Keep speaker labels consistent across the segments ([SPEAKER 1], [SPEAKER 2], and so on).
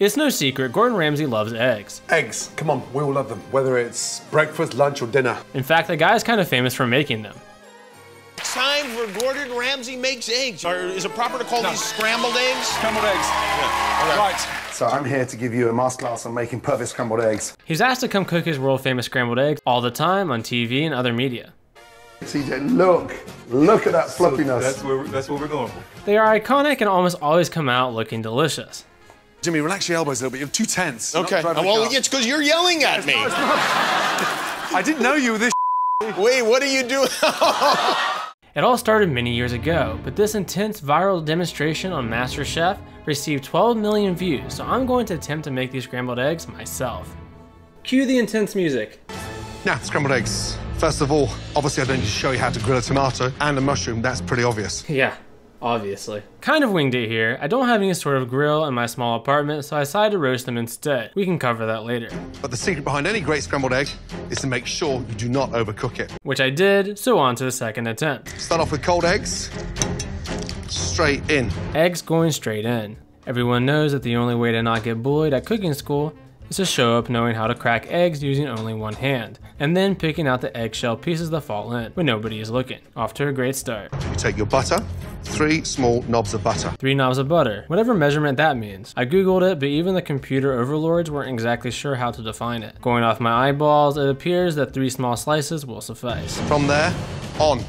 [SPEAKER 1] It's no secret, Gordon Ramsay loves eggs.
[SPEAKER 2] Eggs, come on, we all love them, whether it's breakfast, lunch, or dinner.
[SPEAKER 1] In fact, the guy is kind of famous for making them.
[SPEAKER 3] It's time for Gordon Ramsay makes eggs. Or is it proper to call these scrambled eggs?
[SPEAKER 4] Scrambled eggs.
[SPEAKER 3] Yeah.
[SPEAKER 4] Right.
[SPEAKER 5] So I'm here to give you a masterclass on making perfect scrambled eggs.
[SPEAKER 1] He's asked to come cook his world famous scrambled eggs all the time on TV and other media.
[SPEAKER 5] CJ, look, look at that fluffiness.
[SPEAKER 4] That's where that's what we're going for.
[SPEAKER 1] They are iconic and almost always come out looking delicious.
[SPEAKER 4] Jimmy, relax your elbows a little bit. You're too tense.
[SPEAKER 3] Okay.
[SPEAKER 4] Not oh,
[SPEAKER 3] Well,
[SPEAKER 4] car.
[SPEAKER 3] it's because you're yelling at me.
[SPEAKER 4] I didn't know you were this.
[SPEAKER 3] Wait, what are you doing?
[SPEAKER 1] It all started many years ago, but this intense viral demonstration on MasterChef received 12 million views, so I'm going to attempt to make these scrambled eggs myself. Cue the intense music.
[SPEAKER 6] Now, scrambled eggs. First of all, obviously I don't need to show you how to grill a tomato and a mushroom, that's pretty obvious.
[SPEAKER 1] Yeah, obviously. Kind of winged it here. I don't have any sort of grill in my small apartment, so I decided to roast them instead. We can cover that later.
[SPEAKER 6] But the secret behind any great scrambled egg is to make sure you do not overcook it.
[SPEAKER 1] Which I did, so on to the second attempt.
[SPEAKER 6] Start off with cold eggs, straight in.
[SPEAKER 1] Eggs going straight in. Everyone knows that the only way to not get bullied at cooking school is to show up knowing how to crack eggs using only one hand, and then picking out the eggshell pieces that fall in when nobody is looking. Off to a great start.
[SPEAKER 6] You take your butter, three small knobs of butter.
[SPEAKER 1] Three knobs of butter, whatever measurement that means. I googled it, but even the computer overlords weren't exactly sure how to define it. Going off my eyeballs, it appears that three small slices will suffice.
[SPEAKER 6] From there, on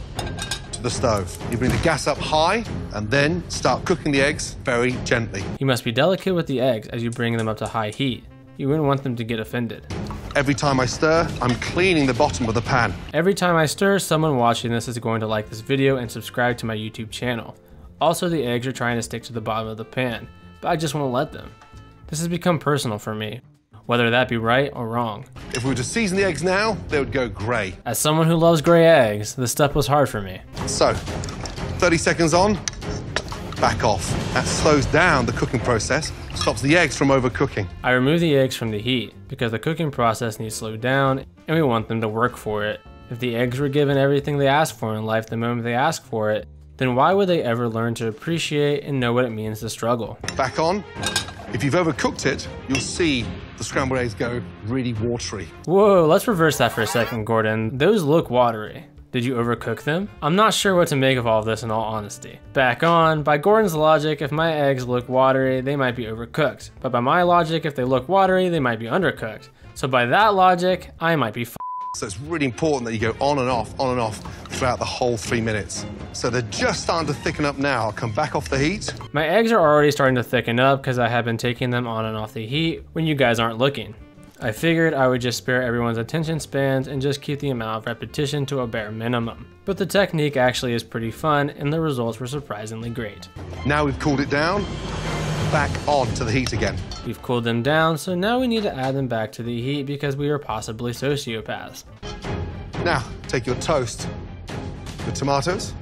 [SPEAKER 6] to the stove. You bring the gas up high and then start cooking the eggs very gently.
[SPEAKER 1] You must be delicate with the eggs as you bring them up to high heat. You wouldn't want them to get offended.
[SPEAKER 6] Every time I stir, I'm cleaning the bottom of the pan.
[SPEAKER 1] Every time I stir, someone watching this is going to like this video and subscribe to my YouTube channel. Also, the eggs are trying to stick to the bottom of the pan, but I just won't let them. This has become personal for me, whether that be right or wrong.
[SPEAKER 6] If we were to season the eggs now, they would go grey.
[SPEAKER 1] As someone who loves gray eggs, this step was hard for me.
[SPEAKER 6] So, 30 seconds on, back off. That slows down the cooking process, stops the eggs from overcooking.
[SPEAKER 1] I remove the eggs from the heat because the cooking process needs slowed down and we want them to work for it. If the eggs were given everything they asked for in life the moment they ask for it, then why would they ever learn to appreciate and know what it means to struggle?
[SPEAKER 6] Back on. If you've overcooked it, you'll see the scrambled eggs go really watery.
[SPEAKER 1] Whoa, let's reverse that for a second, Gordon. Those look watery. Did you overcook them? I'm not sure what to make of all of this in all honesty. Back on, by Gordon's logic, if my eggs look watery, they might be overcooked. But by my logic, if they look watery, they might be undercooked. So by that logic, I might be f
[SPEAKER 6] So it's really important that you go on and off, on and off throughout the whole three minutes. So they're just starting to thicken up now. I'll come back off the heat.
[SPEAKER 1] My eggs are already starting to thicken up because I have been taking them on and off the heat when you guys aren't looking. I figured I would just spare everyone's attention spans and just keep the amount of repetition to a bare minimum. But the technique actually is pretty fun and the results were surprisingly great.
[SPEAKER 6] Now we've cooled it down, back on to the heat again.
[SPEAKER 1] We've cooled them down, so now we need to add them back to the heat because we are possibly sociopaths.
[SPEAKER 6] Now, take your toast, the tomatoes,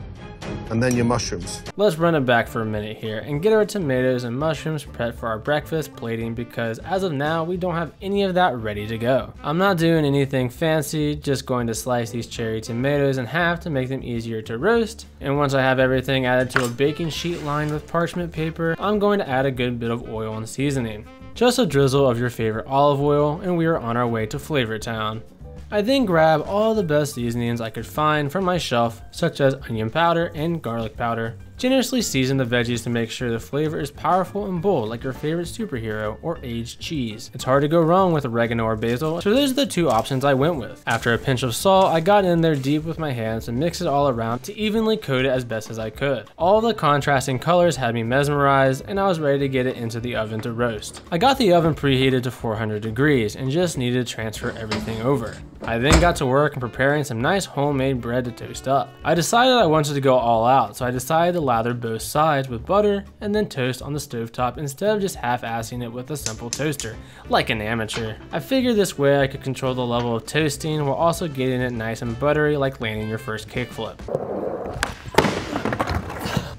[SPEAKER 6] and then your mushrooms.
[SPEAKER 1] Let's run it back for a minute here and get our tomatoes and mushrooms prepped for our breakfast plating because as of now we don't have any of that ready to go. I'm not doing anything fancy, just going to slice these cherry tomatoes in half to make them easier to roast. And once I have everything added to a baking sheet lined with parchment paper, I'm going to add a good bit of oil and seasoning. Just a drizzle of your favorite olive oil and we are on our way to Flavor Town. I then grab all the best seasonings I could find from my shelf, such as onion powder and garlic powder. Generously season the veggies to make sure the flavor is powerful and bold like your favorite superhero or aged cheese. It's hard to go wrong with oregano or basil, so those are the two options I went with. After a pinch of salt, I got in there deep with my hands and mixed it all around to evenly coat it as best as I could. All the contrasting colors had me mesmerized and I was ready to get it into the oven to roast. I got the oven preheated to 400 degrees and just needed to transfer everything over. I then got to work in preparing some nice homemade bread to toast up. I decided I wanted to go all out, so I decided to lather both sides with butter and then toast on the stovetop instead of just half-assing it with a simple toaster, like an amateur. I figured this way I could control the level of toasting while also getting it nice and buttery like landing your first kickflip.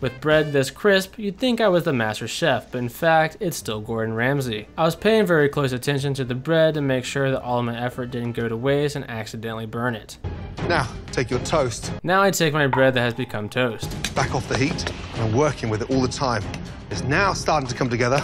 [SPEAKER 1] With bread this crisp, you'd think I was the master chef, but in fact, it's still Gordon Ramsay. I was paying very close attention to the bread to make sure that all of my effort didn't go to waste and accidentally burn it.
[SPEAKER 6] Now, take your toast,
[SPEAKER 1] Now I take my bread that has become toast.
[SPEAKER 6] back off the heat, and I'm working with it all the time. It's now starting to come together.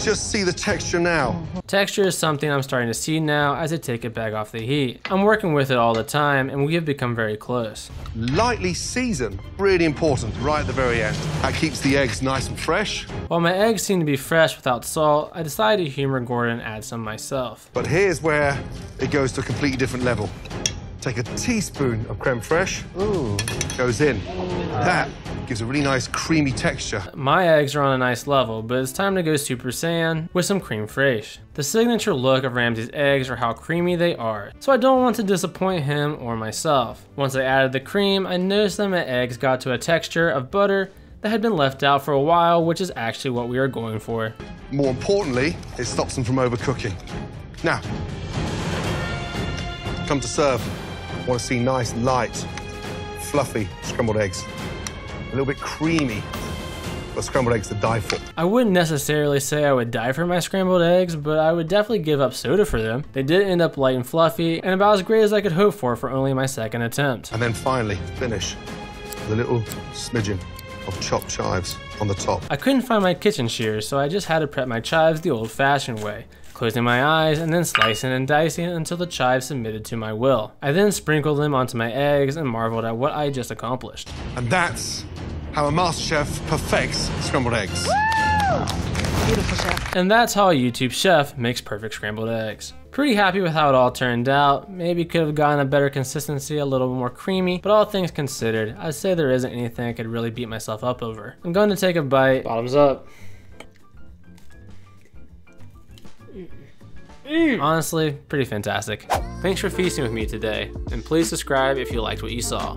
[SPEAKER 6] Just see the texture now.
[SPEAKER 1] Texture is something I'm starting to see now as I take it back off the heat. I'm working with it all the time and we have become very close.
[SPEAKER 6] Lightly season, really important, right at the very end. That keeps the eggs nice and fresh.
[SPEAKER 1] While my eggs seem to be fresh without salt, I decided to humor Gordon and add some myself.
[SPEAKER 6] But here's where it goes to a completely different level. Take a teaspoon of creme fraiche. Ooh. Goes in. That gives a really nice creamy texture.
[SPEAKER 1] My eggs are on a nice level, but it's time to go Super Saiyan with some creme fraiche. The signature look of Ramsay's eggs are how creamy they are, so I don't want to disappoint him or myself. Once I added the cream, I noticed that my eggs got to a texture of butter that had been left out for a while, which is actually what we are going for.
[SPEAKER 6] More importantly, it stops them from overcooking. Now, come to serve. I want to see nice, light, fluffy scrambled eggs. A little bit creamy, but scrambled eggs to die for.
[SPEAKER 1] I wouldn't necessarily say I would die for my scrambled eggs, but I would definitely give up soda for them. They did end up light and fluffy, and about as great as I could hope for for only my second attempt.
[SPEAKER 6] And then finally, finish with a little smidgen of chopped chives on the top.
[SPEAKER 1] I couldn't find my kitchen shears, so I just had to prep my chives the old fashioned way, closing my eyes and then slicing and dicing until the chives submitted to my will. I then sprinkled them onto my eggs and marveled at what I just accomplished.
[SPEAKER 6] And that's how a master chef perfects scrambled eggs.
[SPEAKER 7] Beautiful chef.
[SPEAKER 1] And that's how a YouTube chef makes perfect scrambled eggs. Pretty happy with how it all turned out. Maybe could have gotten a better consistency, a little more creamy, but all things considered, I'd say there isn't anything I could really beat myself up over. I'm going to take a bite. Bottoms up. Mm. Honestly, pretty fantastic. Thanks for feasting with me today, and please subscribe if you liked what you saw.